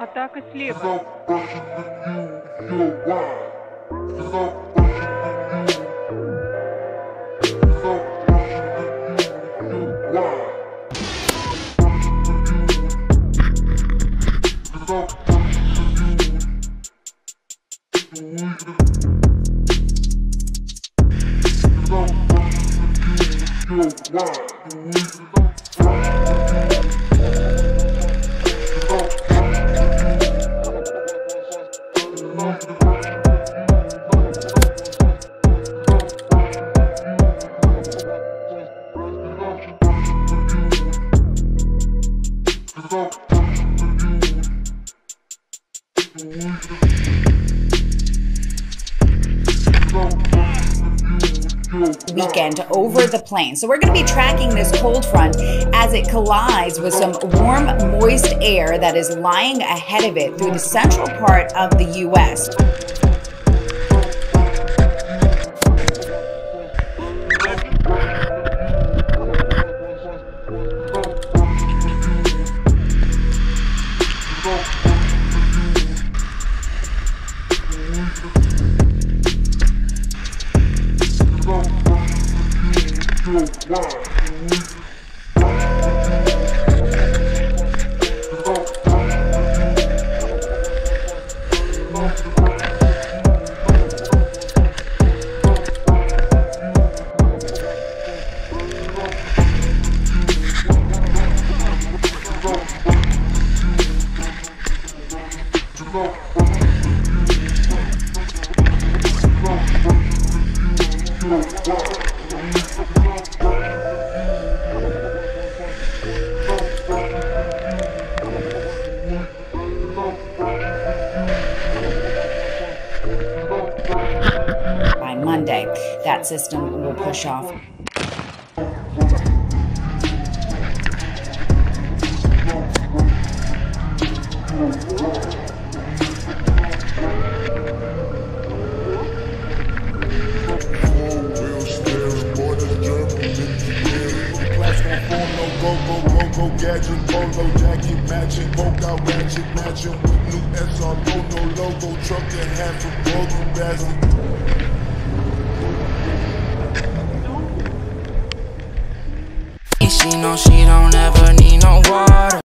Атака слева. Weekend over the plains. So we're going to be tracking this cold front as it collides with some warm, moist air that is lying ahead of it through the central part of the U.S. By Monday, that system will push off. Truck and half a She know she don't ever need no water.